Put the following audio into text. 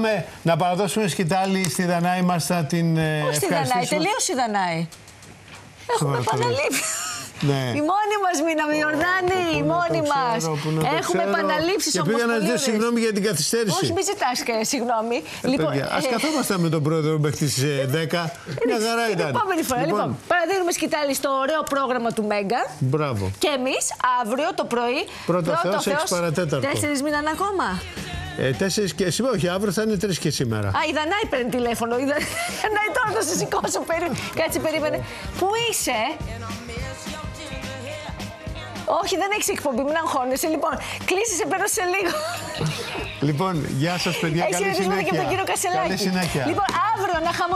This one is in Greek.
Πάμε να παραδώσουμε σκητάλη στη Δανάη μας θα την ε, Όχι στη Δανάη, ευχαριστήσουμε. τελείωσε η Δανάη. Έχουμε Σοβαρά, επαναλήψει. Ναι. Η μόνη μας μήναμε, Ιορδάνη, η Πού να μόνη το μας. ξέρω, πού να το Έχουμε ξέρω. επαναλήψεις Και πήγα να ζητήσω συγγνώμη για την καθυστέρηση. Όχι, μην ζητάς συγγνώμη. Ε, παιδιά, ας ε, καθόμασταν με τον πρόεδρο μέχρι τις ε, 10. Μια χαρά την ήταν. επόμενη φορά. Λοιπόν, παραδίνουμε σκητάλη στο ωραίο πρόγραμμα του Μέγκα. Μπράβο. Και εμείς αύριο το πρωί. Πρώτο Θεός, έξι παρατέταρτο. Τέσσερις μήναν ακόμα. Ε, τέσσερις και σήμερα, όχι αύριο θα είναι τρεις και σήμερα. Α, η Δανάη παίρνει τηλέφωνο. Η Δανάη τώρα θα σε σηκώσω. περί- Κάτσε, περίμενε. Πού είσαι, όχι, δεν έχεις εκπομπή, μην αγχώνεσαι. Λοιπόν, κλείσεις, σε παίρνω σε λίγο. Λοιπόν, γεια σας παιδιά, Έχει καλή χαιρετίσματα και από τον συνέχεια. κύριο Κασελάκη. Καλή συνέχεια. Λοιπόν, αύριο να χαμο...